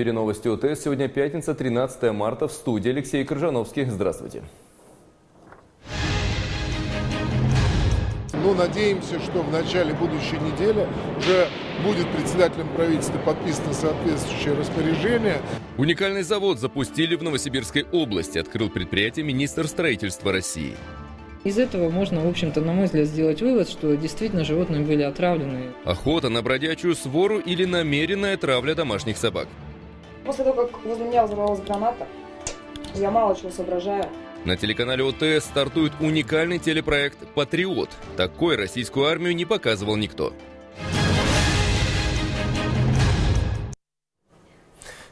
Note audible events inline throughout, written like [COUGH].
эфире новости ОТС. Сегодня пятница, 13 марта. В студии Алексей Крыжановский. Здравствуйте. Ну, надеемся, что в начале будущей недели уже будет председателем правительства подписано соответствующее распоряжение. Уникальный завод запустили в Новосибирской области, открыл предприятие министр строительства России. Из этого можно, в общем-то, на мой взгляд, сделать вывод, что действительно животные были отравлены. Охота на бродячую свору или намеренная травля домашних собак. После того, как возле меня взорвалась граната, я мало чего соображаю. На телеканале ОТС стартует уникальный телепроект «Патриот». Такой российскую армию не показывал никто.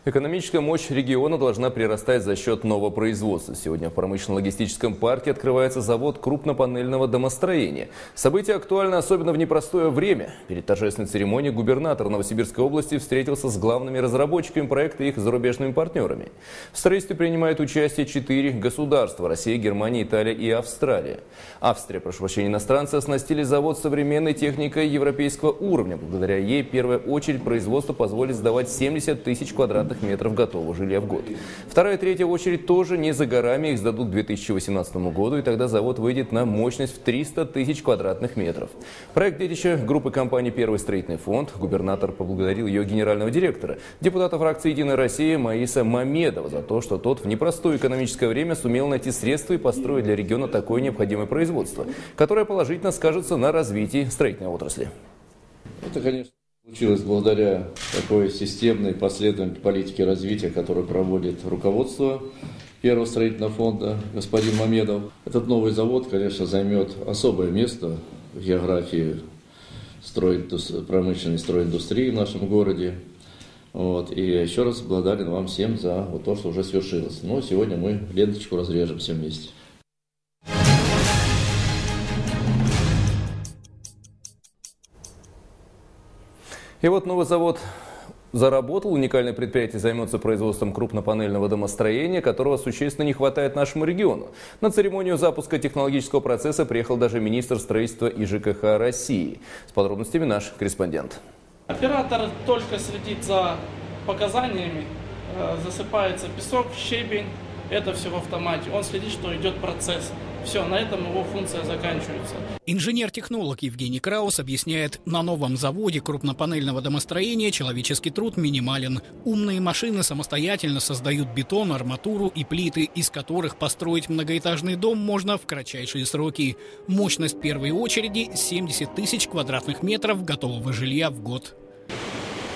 Экономическая мощь региона должна прирастать за счет нового производства. Сегодня в промышленно-логистическом парке открывается завод крупнопанельного домостроения. Событие актуально особенно в непростое время. Перед торжественной церемонией губернатор Новосибирской области встретился с главными разработчиками проекта и их зарубежными партнерами. В строительстве принимают участие четыре государства – Россия, Германия, Италия и Австралия. Австрия, прошу прощения, иностранцы оснастили завод современной техникой европейского уровня. Благодаря ей, в первую очередь, производство позволит сдавать 70 тысяч квадратных квадратных метров готового жилья в год. Вторая и третья очередь тоже не за горами, их сдадут к 2018 году, и тогда завод выйдет на мощность в 300 тысяч квадратных метров. Проект детища группы компании «Первый строительный фонд». Губернатор поблагодарил ее генерального директора, депутата фракции «Единая Россия» Маиса Мамедова за то, что тот в непростое экономическое время сумел найти средства и построить для региона такое необходимое производство, которое положительно скажется на развитии строительной отрасли. Это, конечно, Случилось благодаря такой системной последовательной политике развития, которую проводит руководство Первого строительного фонда, господин Мамедов. Этот новый завод, конечно, займет особое место в географии строиндус... промышленной стройиндустрии в нашем городе. Вот. И еще раз благодарен вам всем за вот то, что уже свершилось. Но сегодня мы ленточку разрежем все вместе. И вот новый завод заработал. Уникальное предприятие займется производством крупнопанельного домостроения, которого существенно не хватает нашему региону. На церемонию запуска технологического процесса приехал даже министр строительства и ЖКХ России. С подробностями наш корреспондент. Оператор только следит за показаниями, э, засыпается песок, щебень, это все в автомате. Он следит, что идет процесс. Все, на этом его функция заканчивается. Инженер-технолог Евгений Краус объясняет, на новом заводе крупнопанельного домостроения человеческий труд минимален. Умные машины самостоятельно создают бетон, арматуру и плиты, из которых построить многоэтажный дом можно в кратчайшие сроки. Мощность первой очереди – 70 тысяч квадратных метров готового жилья в год.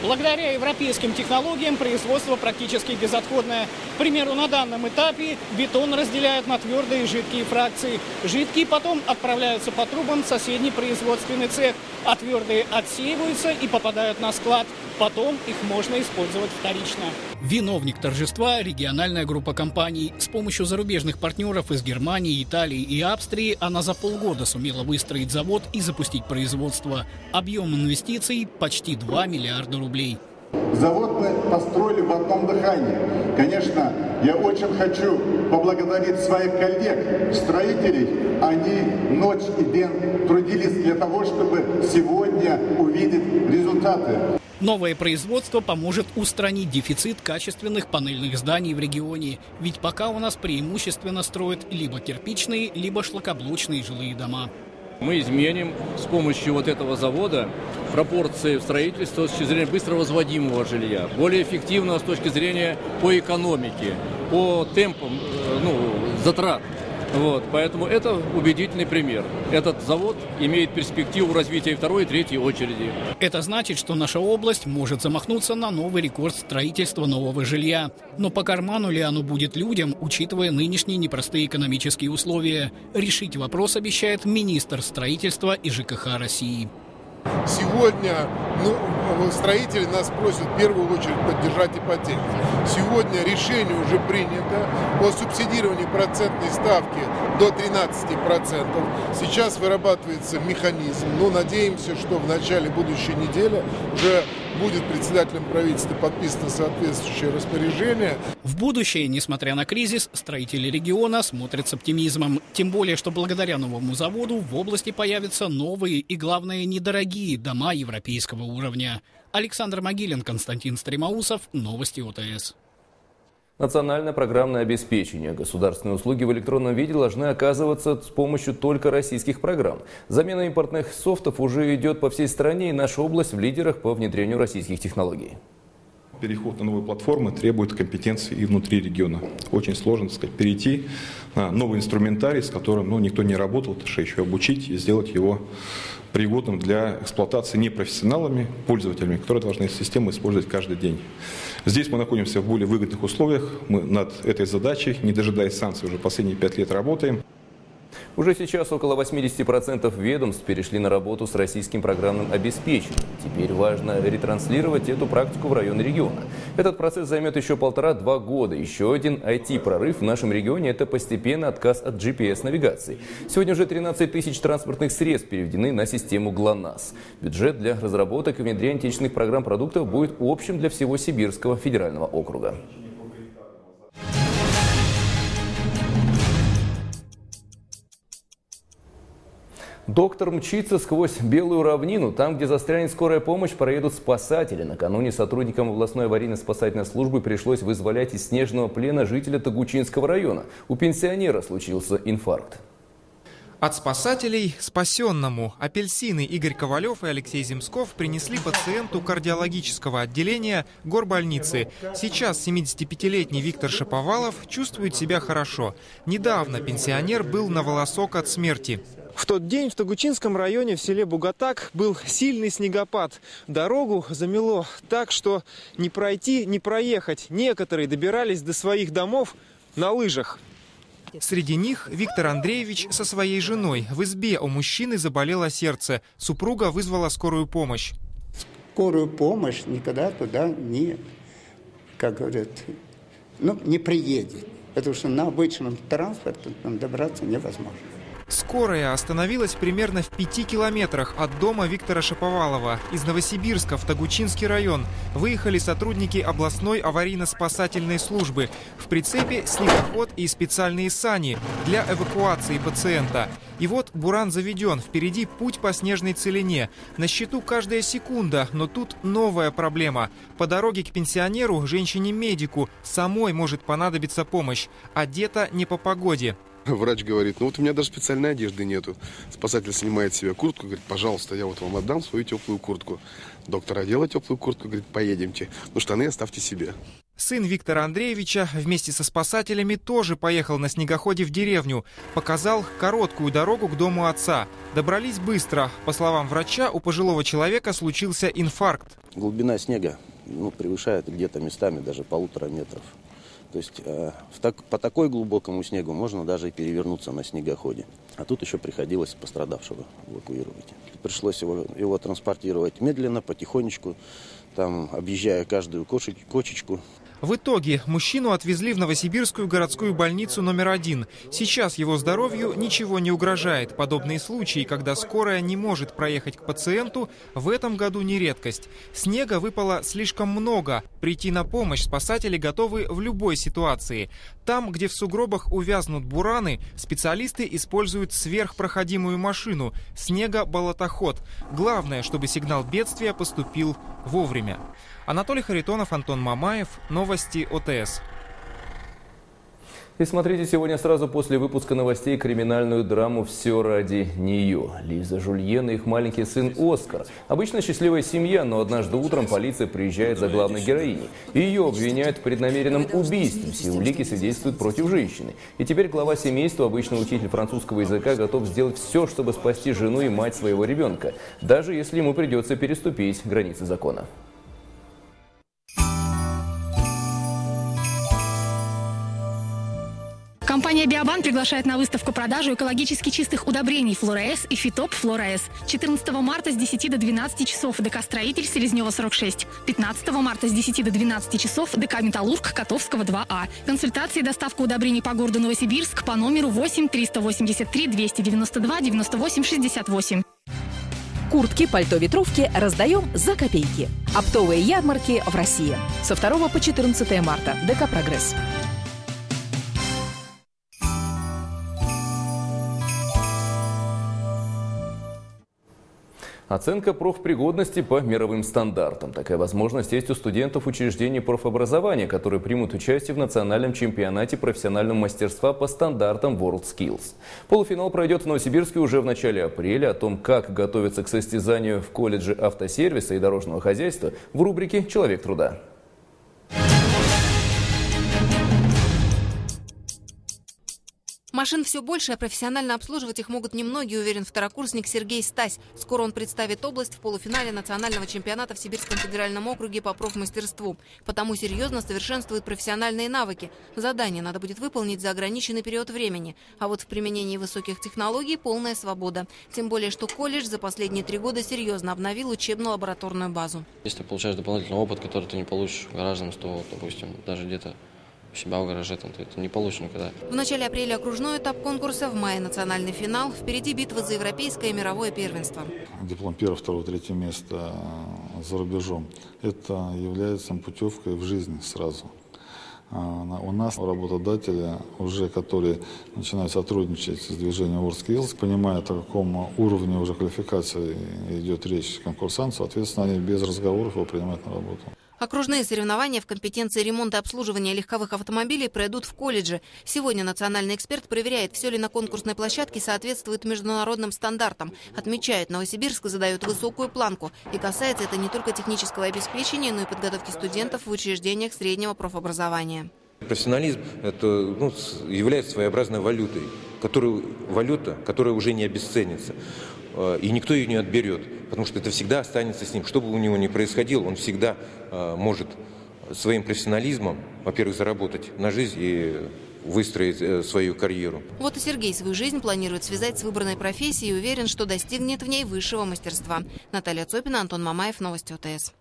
Благодаря европейским технологиям производство практически безотходное. К примеру, на данном этапе бетон разделяют на твердые и жидкие фракции. Жидкие потом отправляются по трубам в соседний производственный цех, а твердые отсеиваются и попадают на склад. Потом их можно использовать вторично. Виновник торжества – региональная группа компаний. С помощью зарубежных партнеров из Германии, Италии и Австрии она за полгода сумела выстроить завод и запустить производство. Объем инвестиций – почти 2 миллиарда рублей. Завод мы построили в одном дыхании. Конечно, я очень хочу поблагодарить своих коллег, строителей. Они ночь и день трудились для того, чтобы сегодня увидеть результаты. Новое производство поможет устранить дефицит качественных панельных зданий в регионе. Ведь пока у нас преимущественно строят либо кирпичные, либо шлакоблочные жилые дома. Мы изменим с помощью вот этого завода пропорции в строительстве с точки зрения быстро возводимого жилья, более эффективного с точки зрения по экономике, по темпам э, ну, затрат. Вот, поэтому это убедительный пример. Этот завод имеет перспективу развития второй и третьей очереди. Это значит, что наша область может замахнуться на новый рекорд строительства нового жилья. Но по карману ли оно будет людям, учитывая нынешние непростые экономические условия? Решить вопрос обещает министр строительства и ЖКХ России. Сегодня ну, строители нас просят в первую очередь поддержать ипотеку. Сегодня решение уже принято о субсидировании процентной ставки до 13%. Сейчас вырабатывается механизм. Но надеемся, что в начале будущей недели уже будет председателем правительства подписано соответствующее распоряжение. В будущее, несмотря на кризис, строители региона смотрят с оптимизмом. Тем более, что благодаря новому заводу в области появятся новые и, главное, недорогие дома европейского уровня. Александр Могилин, Константин Стремоусов, Новости ОТС. Национальное программное обеспечение. Государственные услуги в электронном виде должны оказываться с помощью только российских программ. Замена импортных софтов уже идет по всей стране, и наша область в лидерах по внедрению российских технологий переход на новые платформы требует компетенции и внутри региона. Очень сложно, так сказать, перейти на новый инструментарий, с которым ну, никто не работал, то еще обучить и сделать его пригодным для эксплуатации непрофессионалами, пользователями, которые должны систему использовать каждый день. Здесь мы находимся в более выгодных условиях. Мы над этой задачей, не дожидаясь санкций, уже последние пять лет работаем. Уже сейчас около 80% ведомств перешли на работу с российским программным обеспечением. Теперь важно ретранслировать эту практику в районы региона. Этот процесс займет еще полтора-два года. Еще один IT-прорыв в нашем регионе – это постепенный отказ от GPS-навигации. Сегодня уже 13 тысяч транспортных средств переведены на систему ГЛОНАСС. Бюджет для разработок и внедрения отечественных программ продуктов будет общим для всего Сибирского федерального округа. Доктор мчится сквозь белую равнину. Там, где застрянет скорая помощь, проедут спасатели. Накануне сотрудникам областной аварийно-спасательной службы пришлось вызволять из снежного плена жителя Тагучинского района. У пенсионера случился инфаркт. От спасателей спасенному апельсины Игорь Ковалев и Алексей Земсков принесли пациенту кардиологического отделения горбольницы. Сейчас 75-летний Виктор Шаповалов чувствует себя хорошо. Недавно пенсионер был на волосок от смерти. В тот день в Тагучинском районе в селе Бугатак был сильный снегопад. Дорогу замело так, что не пройти, не проехать. Некоторые добирались до своих домов на лыжах. Среди них Виктор Андреевич со своей женой. В избе у мужчины заболело сердце. Супруга вызвала скорую помощь. Скорую помощь никогда туда не, как говорят, ну, не приедет. Потому что на обычном транспорте там добраться невозможно. Скорая остановилась примерно в пяти километрах от дома Виктора Шаповалова. Из Новосибирска в Тагучинский район выехали сотрудники областной аварийно-спасательной службы. В прицепе снегоход и специальные сани для эвакуации пациента. И вот Буран заведен, впереди путь по снежной целине. На счету каждая секунда, но тут новая проблема. По дороге к пенсионеру, женщине-медику, самой может понадобиться помощь. Одета не по погоде. Врач говорит, ну вот у меня даже специальной одежды нету. Спасатель снимает себе куртку, говорит, пожалуйста, я вот вам отдам свою теплую куртку. Доктор одела теплую куртку, говорит, поедемте. Ну штаны оставьте себе. Сын Виктора Андреевича вместе со спасателями тоже поехал на снегоходе в деревню. Показал короткую дорогу к дому отца. Добрались быстро. По словам врача, у пожилого человека случился инфаркт. Глубина снега ну, превышает где-то местами даже полутора метров. То есть э, так, по такой глубокому снегу можно даже и перевернуться на снегоходе. А тут еще приходилось пострадавшего эвакуировать. Пришлось его, его транспортировать медленно, потихонечку, там, объезжая каждую кочечку. В итоге мужчину отвезли в Новосибирскую городскую больницу номер один. Сейчас его здоровью ничего не угрожает. Подобные случаи, когда скорая не может проехать к пациенту, в этом году не редкость. Снега выпало слишком много. Прийти на помощь спасатели готовы в любой ситуации. Там, где в сугробах увязнут бураны, специалисты используют сверхпроходимую машину – снега-болотоход. Главное, чтобы сигнал бедствия поступил вовремя. Анатолий Харитонов, Антон Мамаев. Новости ОТС. И смотрите сегодня сразу после выпуска новостей криминальную драму «Все ради нее». Лиза Жульен и их маленький сын Оскар. Обычно счастливая семья, но однажды утром полиция приезжает за главной героиней. Ее обвиняют в преднамеренном убийстве. Все улики свидетельствуют против женщины. И теперь глава семейства, обычный учитель французского языка, готов сделать все, чтобы спасти жену и мать своего ребенка, даже если ему придется переступить границы закона. Компания «Биобан» приглашает на выставку продажу экологически чистых удобрений «Флораэс» и «Фитоп Флораэс». 14 марта с 10 до 12 часов ДК «Строитель» Селезнева, 46. 15 марта с 10 до 12 часов ДК «Металлург» Котовского, 2А. Консультации и доставка удобрений по городу Новосибирск по номеру 8 383 292 98 68. Куртки, пальто, ветровки раздаем за копейки. Оптовые ярмарки в России. Со 2 по 14 марта. ДК «Прогресс». Оценка профпригодности по мировым стандартам. Такая возможность есть у студентов учреждений профобразования, которые примут участие в национальном чемпионате профессионального мастерства по стандартам WorldSkills. Полуфинал пройдет в Новосибирске уже в начале апреля. О том, как готовиться к состязанию в колледже автосервиса и дорожного хозяйства в рубрике «Человек труда». Машин все больше, а профессионально обслуживать их могут немногие, уверен второкурсник Сергей Стась. Скоро он представит область в полуфинале национального чемпионата в Сибирском федеральном округе по профмастерству. Потому серьезно совершенствует профессиональные навыки. Задание надо будет выполнить за ограниченный период времени. А вот в применении высоких технологий полная свобода. Тем более, что колледж за последние три года серьезно обновил учебно-лабораторную базу. Если ты получаешь дополнительный опыт, который ты не получишь в гаражном, то, допустим, даже где-то себя в гараже, там, ты это не получишь никогда. В начале апреля окружной этап конкурса, в мае национальный финал. Впереди битва за европейское и мировое первенство. Диплом первого, второго, третьего места за рубежом. Это является путевкой в жизнь сразу. А, у нас работодатели, уже которые начинают сотрудничать с движением WorldSkills, понимая, о каком уровне уже квалификации идет речь конкурсант, соответственно, они без разговоров его принимают на работу. Окружные соревнования в компетенции ремонта и обслуживания легковых автомобилей пройдут в колледже. Сегодня национальный эксперт проверяет, все ли на конкурсной площадке соответствует международным стандартам. Отмечает, Новосибирск задает высокую планку. И касается это не только технического обеспечения, но и подготовки студентов в учреждениях среднего профобразования. Профессионализм это, ну, является своеобразной валютой, которую, валюта, которая уже не обесценится. Э, и никто ее не отберет, потому что это всегда останется с ним. Что бы у него ни происходило, он всегда э, может своим профессионализмом, во-первых, заработать на жизнь и выстроить э, свою карьеру. Вот и Сергей свою жизнь планирует связать с выбранной профессией и уверен, что достигнет в ней высшего мастерства. Наталья Цопина, Антон Мамаев, Новости ОТС.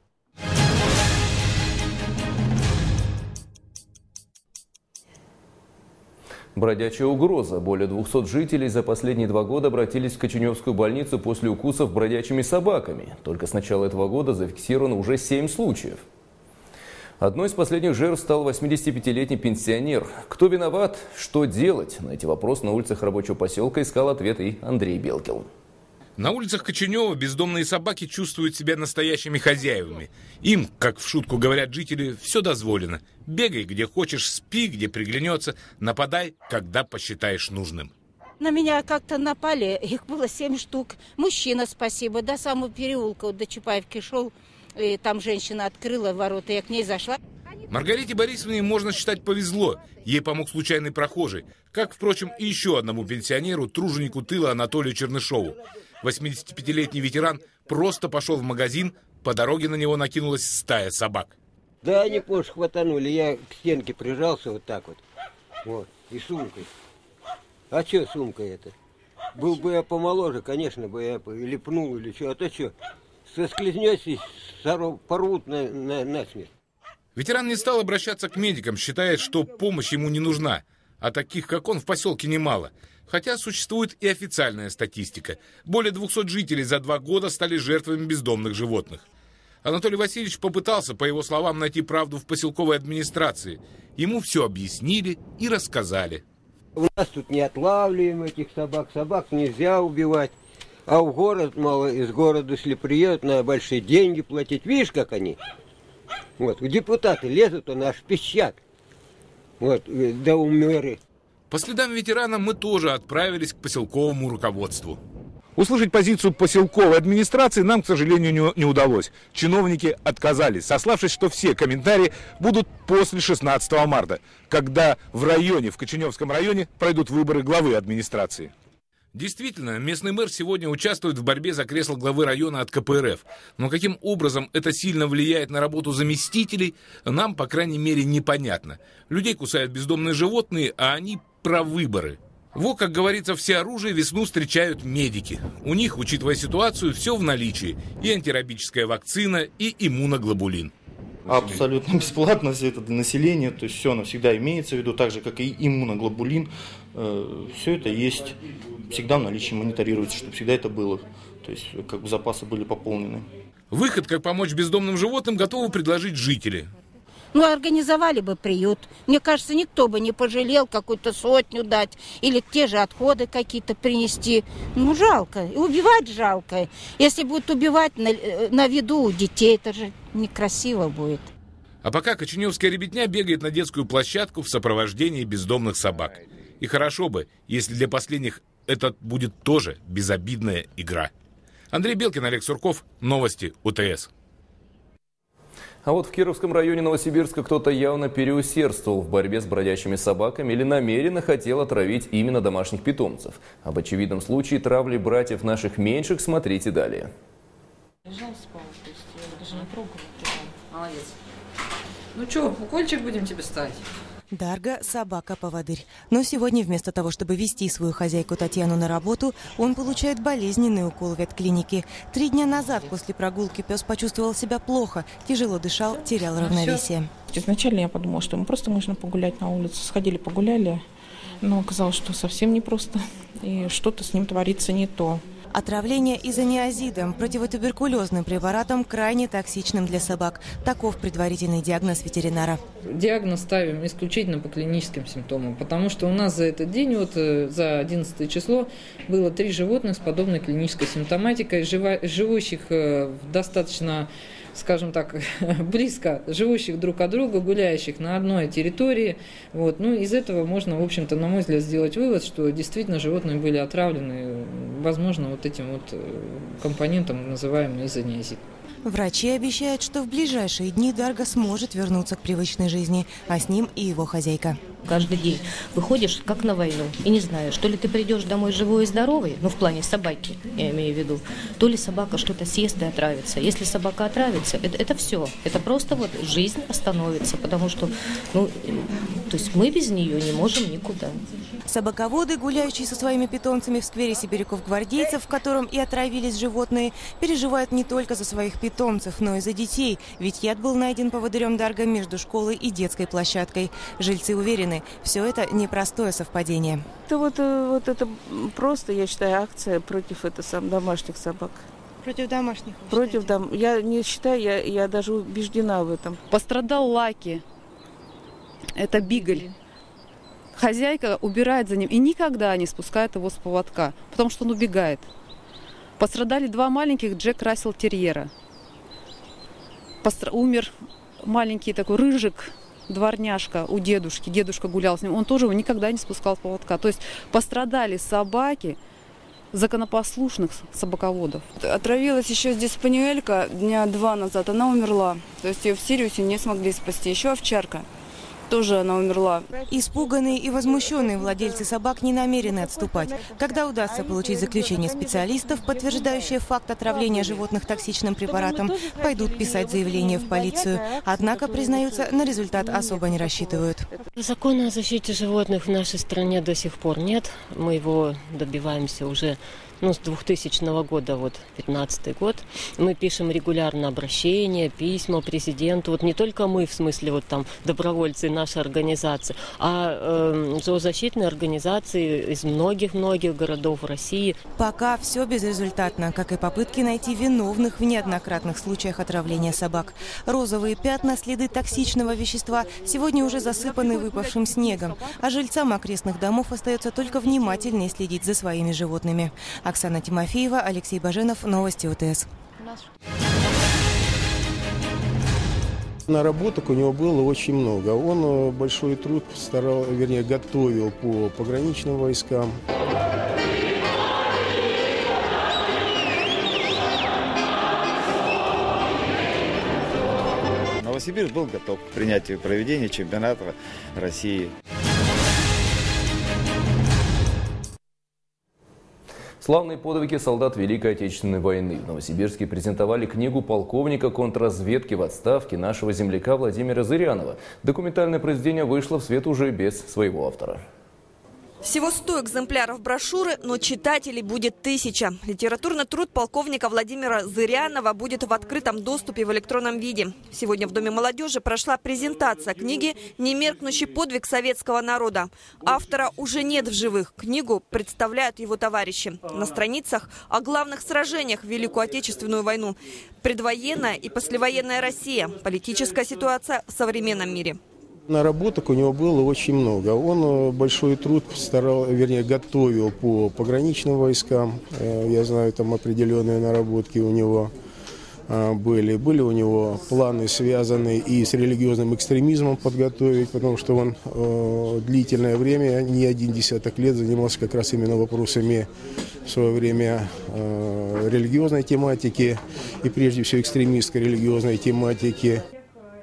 Бродячая угроза. Более 200 жителей за последние два года обратились в Коченевскую больницу после укусов бродячими собаками. Только с начала этого года зафиксировано уже 7 случаев. Одной из последних жертв стал 85-летний пенсионер. Кто виноват? Что делать? На эти вопросы на улицах рабочего поселка искал ответ и Андрей Белкин. На улицах Коченева бездомные собаки чувствуют себя настоящими хозяевами. Им, как в шутку говорят жители, все дозволено. Бегай где хочешь, спи где приглянется, нападай, когда посчитаешь нужным. На меня как-то напали, их было семь штук. Мужчина, спасибо, до самого переулка, вот до Чапаевки шел, и там женщина открыла ворота, я к ней зашла. Маргарите Борисовне, можно считать, повезло. Ей помог случайный прохожий. Как, впрочем, и еще одному пенсионеру, труженику тыла Анатолию Чернышову. 85-летний ветеран просто пошел в магазин, по дороге на него накинулась стая собак. Да, они позже хватанули, я к стенке прижался вот так вот, вот, и сумкой. А что сумка это? Был бы я помоложе, конечно бы я или пнул, или что, а то что, соскользнешься, порвут на, на, на смерть. Ветеран не стал обращаться к медикам, считая, что помощь ему не нужна. А таких, как он, в поселке немало. Хотя существует и официальная статистика. Более 200 жителей за два года стали жертвами бездомных животных. Анатолий Васильевич попытался, по его словам, найти правду в поселковой администрации. Ему все объяснили и рассказали. У нас тут не отлавливаем этих собак. Собак нельзя убивать. А в город, мало, из города, если приедут, на большие деньги платить. Видишь, как они? Вот, депутаты лезут, он аж пищат. Вот, э, да умеры. По следам ветерана мы тоже отправились к поселковому руководству. Услышать позицию поселковой администрации нам, к сожалению, не, не удалось. Чиновники отказались, сославшись, что все комментарии будут после 16 марта, когда в районе, в Коченевском районе, пройдут выборы главы администрации. Действительно, местный мэр сегодня участвует в борьбе за кресло главы района от КПРФ. Но каким образом это сильно влияет на работу заместителей, нам, по крайней мере, непонятно. Людей кусают бездомные животные, а они про выборы. Во, как говорится, все оружие весну встречают медики. У них, учитывая ситуацию, все в наличии. И антирабическая вакцина, и иммуноглобулин. Абсолютно [LAUGHS] бесплатно все это для населения, то есть все оно всегда имеется в виду, так же как и иммуноглобулин, э, все это есть, всегда в наличии мониторируется, чтобы всегда это было. То есть как бы запасы были пополнены. Выход, как помочь бездомным животным, готовы предложить жители. Ну, организовали бы приют. Мне кажется, никто бы не пожалел какую-то сотню дать или те же отходы какие-то принести. Ну, жалко. И убивать жалко. Если будут убивать на, э, на виду у детей, это же некрасиво будет. А пока Коченевская ребятня бегает на детскую площадку в сопровождении бездомных собак. И хорошо бы, если для последних это будет тоже безобидная игра. Андрей Белкин, Олег Сурков. Новости УТС. А вот в Кировском районе Новосибирска кто-то явно переусердствовал в борьбе с бродячими собаками или намеренно хотел отравить именно домашних питомцев. Об очевидном случае травли братьев наших меньших смотрите далее. Лежал, спал, то есть я даже не трогала. Молодец. Ну что, укольчик будем тебе ставить? Дарга – собака-поводырь. Но сегодня вместо того, чтобы вести свою хозяйку Татьяну на работу, он получает болезненный укол в ветклинике. Три дня назад после прогулки пес почувствовал себя плохо, тяжело дышал, терял равновесие. Изначально я подумала, что ему просто нужно погулять на улице. Сходили, погуляли, но оказалось, что совсем непросто. И что-то с ним творится не то. Отравление изониазидом, противотуберкулезным препаратом, крайне токсичным для собак. Таков предварительный диагноз ветеринара. Диагноз ставим исключительно по клиническим симптомам, потому что у нас за этот день, вот э, за 11 число, было три животных с подобной клинической симптоматикой, живущих э, в достаточно скажем так, [LAUGHS] близко живущих друг от друга, гуляющих на одной территории. Вот. Ну, из этого можно, в общем-то, на мой взгляд, сделать вывод, что действительно животные были отравлены, возможно, вот этим вот э, компонентом, называемым изониазид. Врачи обещают, что в ближайшие дни Дарга сможет вернуться к привычной жизни, а с ним и его хозяйка. Каждый день выходишь как на войну и не знаешь, то ли ты придешь домой живой и здоровый, ну в плане собаки, я имею в виду, то ли собака что-то съест и отравится. Если собака отравится, это, это все. Это просто вот жизнь остановится, потому что, ну, то есть мы без нее не можем никуда. Собаководы, гуляющие со своими питомцами в сквере сибиряков-гвардейцев, в котором и отравились животные, переживают не только за своих питомцев, но и за детей. Ведь яд был найден поводырем Дарга между школой и детской площадкой. Жильцы уверены, все это непростое совпадение. Это вот, э, вот это просто, я считаю, акция против это сам домашних собак. Против домашних? Против дом. Я не считаю, я, я даже убеждена в этом. Пострадал Лаки. Это Бигль хозяйка убирает за ним и никогда не спускает его с поводка, потому что он убегает. Пострадали два маленьких Джек Рассел Терьера. Постр... Умер маленький такой рыжик, дворняжка у дедушки. Дедушка гулял с ним. Он тоже его никогда не спускал с поводка. То есть пострадали собаки, законопослушных собаководов. Отравилась еще здесь спаниелька дня два назад. Она умерла. То есть ее в Сириусе не смогли спасти. Еще овчарка тоже она умерла. Испуганные и возмущенные владельцы собак не намерены отступать. Когда удастся получить заключение специалистов, подтверждающее факт отравления животных токсичным препаратом, пойдут писать заявление в полицию. Однако, признаются, на результат особо не рассчитывают. Закона о защите животных в нашей стране до сих пор нет. Мы его добиваемся уже ну, с 2000 года, вот 15 год, мы пишем регулярно обращения, письма президенту, вот не только мы, в смысле, вот там добровольцы нашей организации, а э, зоозащитные организации из многих-многих городов России. Пока все безрезультатно, как и попытки найти виновных в неоднократных случаях отравления собак. Розовые пятна, следы токсичного вещества сегодня уже засыпаны выпавшим снегом, а жильцам окрестных домов остается только внимательнее следить за своими животными. Оксана Тимофеева, Алексей Баженов, Новости УТС. Наработок у него было очень много. Он э, большой труд старал, вернее, готовил по пограничным войскам. Новосибирск был готов к принятию проведения чемпионата России. Славные подвиги солдат Великой Отечественной войны. В Новосибирске презентовали книгу полковника контрразведки в отставке нашего земляка Владимира Зырянова. Документальное произведение вышло в свет уже без своего автора. Всего 100 экземпляров брошюры, но читателей будет тысяча. Литературный труд полковника Владимира Зырянова будет в открытом доступе в электронном виде. Сегодня в Доме молодежи прошла презентация книги «Немеркнущий подвиг советского народа». Автора уже нет в живых. Книгу представляют его товарищи. На страницах о главных сражениях в Великую Отечественную войну. Предвоенная и послевоенная Россия. Политическая ситуация в современном мире. Наработок у него было очень много. Он э, большой труд старал, вернее, готовил по пограничным войскам. Э, я знаю, там определенные наработки у него э, были. Были у него планы, связанные и с религиозным экстремизмом подготовить, потому что он длительное время, не один десяток лет, занимался как раз именно вопросами в свое время религиозной тематики и прежде всего экстремистской религиозной тематики.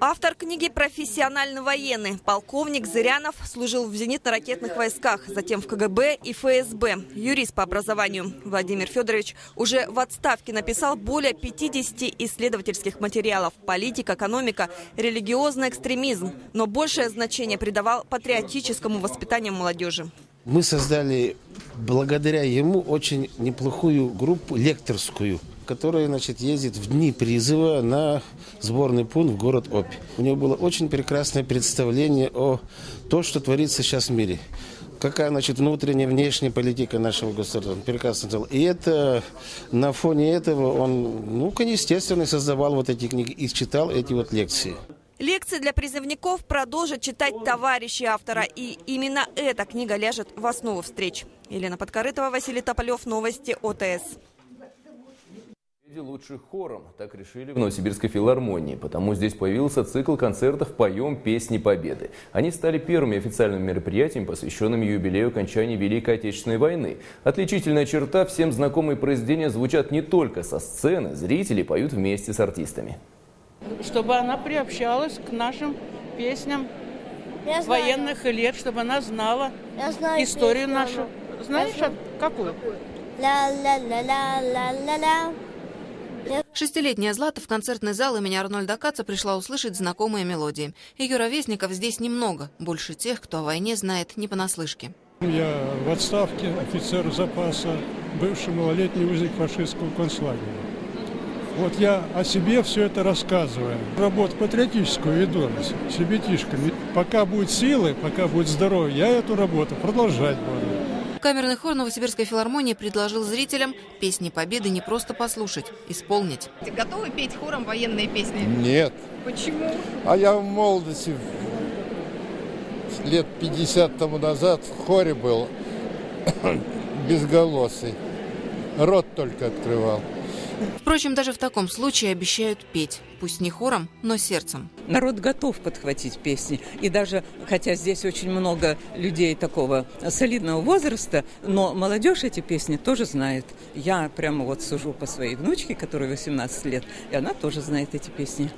Автор книги «Профессиональный военный». Полковник Зырянов служил в зенитно-ракетных войсках, затем в КГБ и ФСБ. Юрист по образованию. Владимир Федорович уже в отставке написал более 50 исследовательских материалов. Политика, экономика, религиозный экстремизм. Но большее значение придавал патриотическому воспитанию молодежи. Мы создали благодаря ему очень неплохую группу лекторскую – который значит, ездит в дни призыва на сборный пункт в город Обь. У него было очень прекрасное представление о том, что творится сейчас в мире какая, значит, внутренняя, внешняя политика нашего государства. Он прекрасно знал. И это, на фоне этого он, ну, естественно, создавал вот эти книги и читал эти вот лекции. Лекции для призывников продолжат читать товарищи автора. И именно эта книга ляжет в основу встреч. Елена Подкорытова, Василий Тополев, Новости ОТС. Лучших хором, так решили в Новосибирской филармонии, потому здесь появился цикл концертов «Поем песни Победы». Они стали первыми официальными мероприятиями, посвященными юбилею окончания Великой Отечественной войны. Отличительная черта – всем знакомые произведения звучат не только со сцены, зрители поют вместе с артистами. Чтобы она приобщалась к нашим песням военных лет, чтобы она знала историю нашу. Знаешь, какую? Ла-ла-ла-ла-ла-ла-ла. Шестилетняя Злата в концертный зал имени Арнольда Каца пришла услышать знакомые мелодии. Ее ровесников здесь немного, больше тех, кто о войне знает не понаслышке. Я в отставке, офицер запаса, бывший малолетний узник фашистского концлагеря. Вот я о себе все это рассказываю. Работу патриотическую веду с ребятишками. Пока будет силы, пока будет здоровье, я эту работу продолжать буду. Камерный хор Новосибирской филармонии предложил зрителям песни Победы не просто послушать, исполнить. Готовы петь хором военные песни? Нет. Почему? А я в молодости, лет 50 тому назад, в хоре был [COUGHS] безголосый. Рот только открывал. Впрочем, даже в таком случае обещают петь. Пусть не хором, но сердцем. Народ готов подхватить песни. И даже, хотя здесь очень много людей такого солидного возраста, но молодежь эти песни тоже знает. Я прямо вот сужу по своей внучке, которой 18 лет, и она тоже знает эти песни.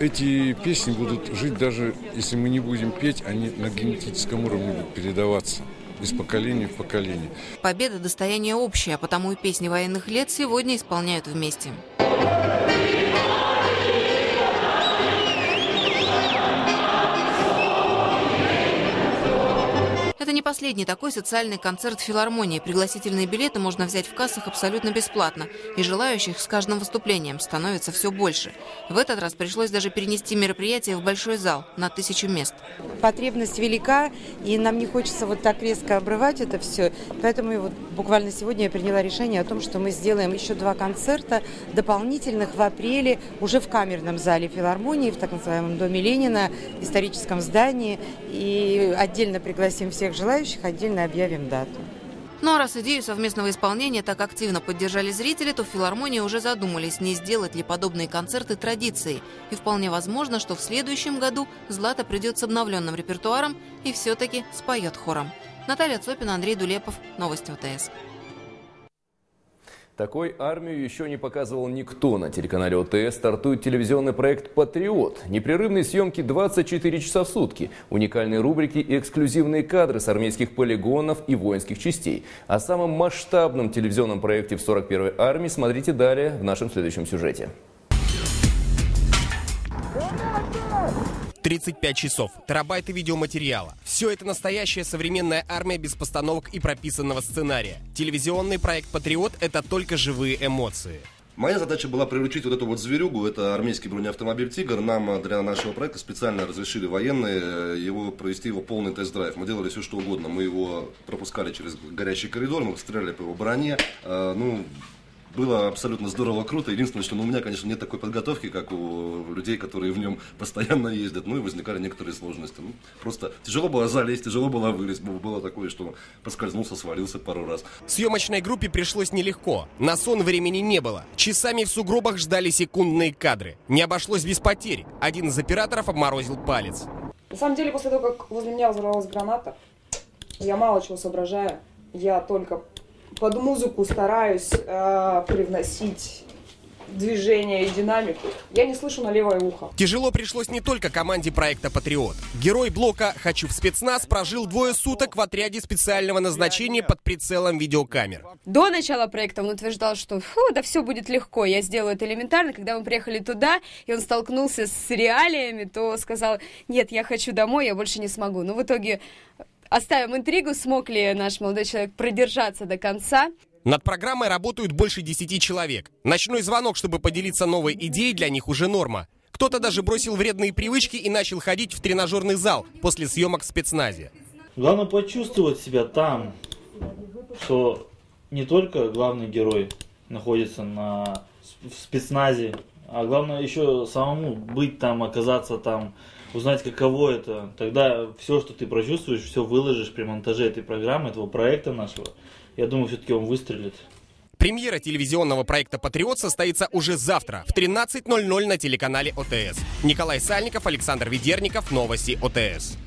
Эти песни будут жить даже, если мы не будем петь, они на генетическом уровне будут передаваться из поколения в поколение. Победа – достояние общее, а потому и песни военных лет сегодня исполняют вместе. Не последний такой социальный концерт филармонии. Пригласительные билеты можно взять в кассах абсолютно бесплатно. И желающих с каждым выступлением становится все больше. В этот раз пришлось даже перенести мероприятие в большой зал на тысячу мест. Потребность велика, и нам не хочется вот так резко обрывать это все. Поэтому вот буквально сегодня я приняла решение о том, что мы сделаем еще два концерта дополнительных в апреле уже в камерном зале филармонии, в так называемом Доме Ленина, историческом здании. И отдельно пригласим всех желающих отдельно объявим дату. Ну а раз идею совместного исполнения так активно поддержали зрители, то в филармонии уже задумались, не сделать ли подобные концерты традицией. И вполне возможно, что в следующем году Злата придет с обновленным репертуаром и все-таки споет хором. Наталья Цопина, Андрей Дулепов. Новости ОТС. Такой армию еще не показывал никто. На телеканале ОТС стартует телевизионный проект «Патриот». Непрерывные съемки 24 часа в сутки, уникальные рубрики и эксклюзивные кадры с армейских полигонов и воинских частей. О самом масштабном телевизионном проекте в 41-й армии смотрите далее в нашем следующем сюжете. 35 часов, терабайты видеоматериала. Все это настоящая современная армия без постановок и прописанного сценария. Телевизионный проект «Патриот» — это только живые эмоции. Моя задача была приручить вот эту вот зверюгу, это армейский бронеавтомобиль «Тигр». Нам для нашего проекта специально разрешили военные э, его провести его полный тест-драйв. Мы делали все, что угодно. Мы его пропускали через горящий коридор, мы стреляли по его броне. Э, ну, было абсолютно здорово, круто. Единственное, что ну, у меня, конечно, нет такой подготовки, как у людей, которые в нем постоянно ездят. Ну и возникали некоторые сложности. Ну, просто тяжело было залезть, тяжело было вылезть. Было такое, что поскользнулся, свалился пару раз. Съемочной группе пришлось нелегко. На сон времени не было. Часами в сугробах ждали секундные кадры. Не обошлось без потерь. Один из операторов обморозил палец. На самом деле, после того, как возле меня взорвалась граната, я мало чего соображаю. Я только под музыку стараюсь э, привносить движение и динамику. Я не слышу на левое ухо. Тяжело пришлось не только команде проекта «Патриот». Герой блока «Хочу в спецназ» прожил двое суток в отряде специального назначения под прицелом видеокамер. До начала проекта он утверждал, что Фу, да все будет легко, я сделаю это элементарно. Когда мы приехали туда, и он столкнулся с реалиями, то сказал, нет, я хочу домой, я больше не смогу. Но в итоге Оставим интригу, смог ли наш молодой человек продержаться до конца. Над программой работают больше 10 человек. Ночной звонок, чтобы поделиться новой идеей, для них уже норма. Кто-то даже бросил вредные привычки и начал ходить в тренажерный зал после съемок в спецназе. Главное почувствовать себя там, что не только главный герой находится на, в спецназе, а главное еще самому быть там, оказаться там, узнать, каково это. Тогда все, что ты прочувствуешь, все выложишь при монтаже этой программы, этого проекта нашего. Я думаю, все-таки он выстрелит. Премьера телевизионного проекта «Патриот» состоится уже завтра в 13.00 на телеканале ОТС. Николай Сальников, Александр Ведерников, Новости ОТС.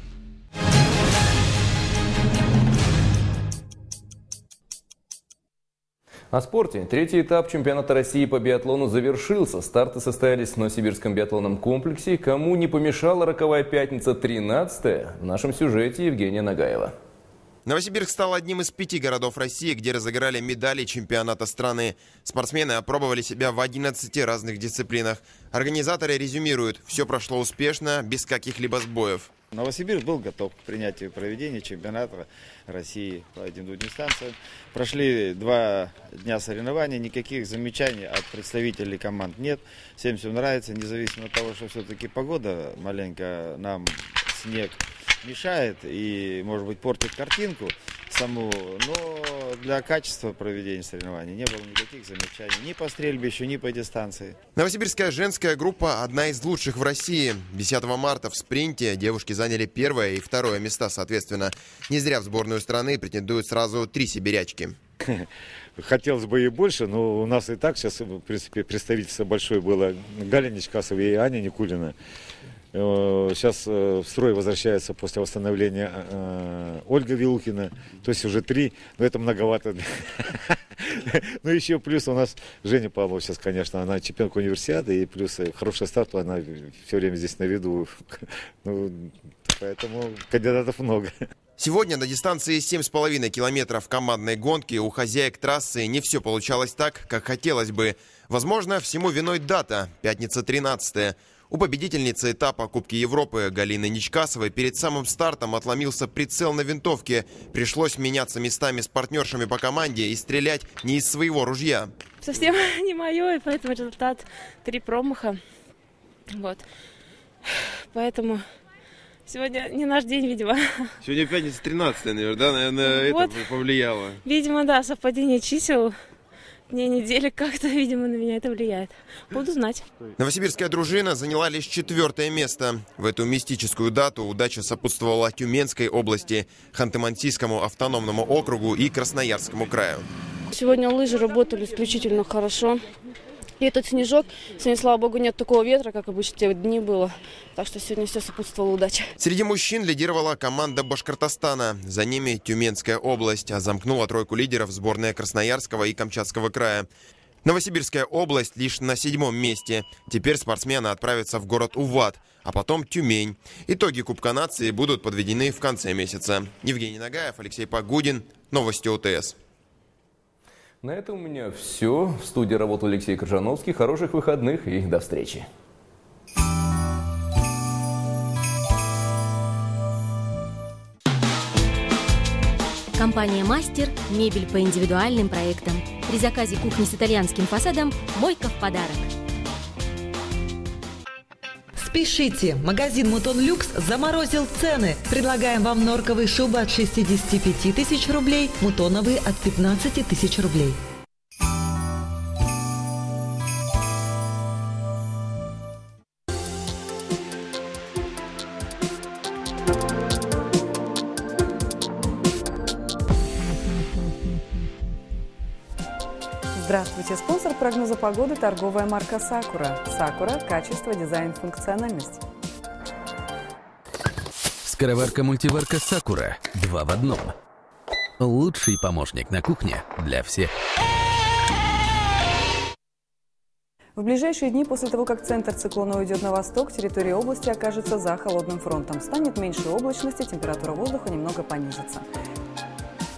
О спорте. Третий этап чемпионата России по биатлону завершился. Старты состоялись в Новосибирском биатлонном комплексе. Кому не помешала роковая пятница 13 в нашем сюжете Евгения Нагаева. Новосибирск стал одним из пяти городов России, где разыграли медали чемпионата страны. Спортсмены опробовали себя в 11 разных дисциплинах. Организаторы резюмируют, все прошло успешно, без каких-либо сбоев. Новосибирск был готов к принятию и проведению чемпионата России по один дистанциям. Прошли два дня соревнований, никаких замечаний от представителей команд нет. Всем все нравится, независимо от того, что все-таки погода маленько нам снег мешает и, может быть, портит картинку саму, но для качества проведения соревнований не было никаких замечаний ни по стрельбищу, ни по дистанции. Новосибирская женская группа одна из лучших в России. 10 марта в спринте девушки заняли первое и второе места, соответственно. Не зря в сборную страны претендуют сразу три сибирячки. [LAUGHS] Хотелось бы и больше, но у нас и так сейчас, в принципе, представительство большое было. Галя Нечкасова и Аня Никулина. Сейчас э, э, в строй возвращается после восстановления э, Ольга Вилухина. То есть уже три, но это многовато. [LAUGHS] Ну еще плюс у нас Женя Павлова сейчас, конечно, она чемпионка универсиады, и плюс хороший старт, она все время здесь на виду. [LAUGHS] Ну, поэтому кандидатов много. Сегодня на дистанции 7,5 километров командной гонки у хозяек трассы не все получалось так, как хотелось бы. Возможно, всему виной дата, пятница 13 у победительницы этапа Кубки Европы Галины Ничкасовой перед самым стартом отломился прицел на винтовке. Пришлось меняться местами с партнершами по команде и стрелять не из своего ружья. Совсем [LAUGHS] не мое, и поэтому результат три промаха. Вот. Поэтому Сегодня не наш день, видимо. Сегодня пятница 13 наверное, да? Наверное, вот. это повлияло. Видимо, да, совпадение чисел дней недели как-то, [LAUGHS] видимо, на меня это влияет. Буду знать. Новосибирская дружина заняла лишь четвертое место. В эту мистическую дату удача сопутствовала Тюменской области, Ханты-Мансийскому автономному округу и Красноярскому краю. Сегодня лыжи работали исключительно хорошо. И этот снежок, сегодня, слава богу, нет такого ветра, как обычно те дни было. Так что сегодня все сопутствовало удаче. Среди мужчин лидировала команда Башкортостана. За ними Тюменская область, а замкнула тройку лидеров сборная Красноярского и Камчатского края. Новосибирская область лишь на седьмом месте. Теперь спортсмены отправятся в город Уват, а потом Тюмень. Итоги Кубка нации будут подведены в конце месяца. Евгений Нагаев, Алексей Погудин. Новости ОТС. На этом у меня все. В студии работал Алексей Крыжановский. Хороших выходных и до встречи. Компания «Мастер» – мебель по индивидуальным проектам. При заказе кухни с итальянским фасадом – мойка в подарок. Спешите! Магазин «Мутон Люкс» заморозил цены. Предлагаем вам норковые шубы от 65 тысяч рублей, мутоновые от 15 тысяч рублей. Прогноза погоды – торговая марка «Сакура». «Сакура» – качество, дизайн, функциональность. Скороварка-мультиварка «Сакура» – два в одном. Лучший помощник на кухне для всех. В ближайшие дни после того, как центр циклона уйдет на восток, территория области окажется за холодным фронтом. Станет меньше облачности, температура воздуха немного понизится.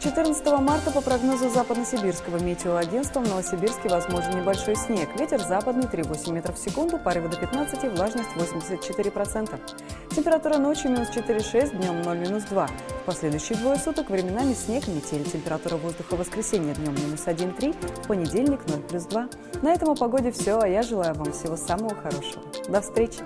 14 марта по прогнозу Западно-Сибирского метеоагентства в Новосибирске возможен небольшой снег. Ветер западный 3,8 метров в секунду, порывы до 15, влажность 84%. Температура ночью минус 4,6, днем 0, минус 2. В последующие двое суток временами снег, метель. Температура воздуха в воскресенье днем минус 1,3, в понедельник 0, плюс 2. На этом о погоде все, а я желаю вам всего самого хорошего. До встречи!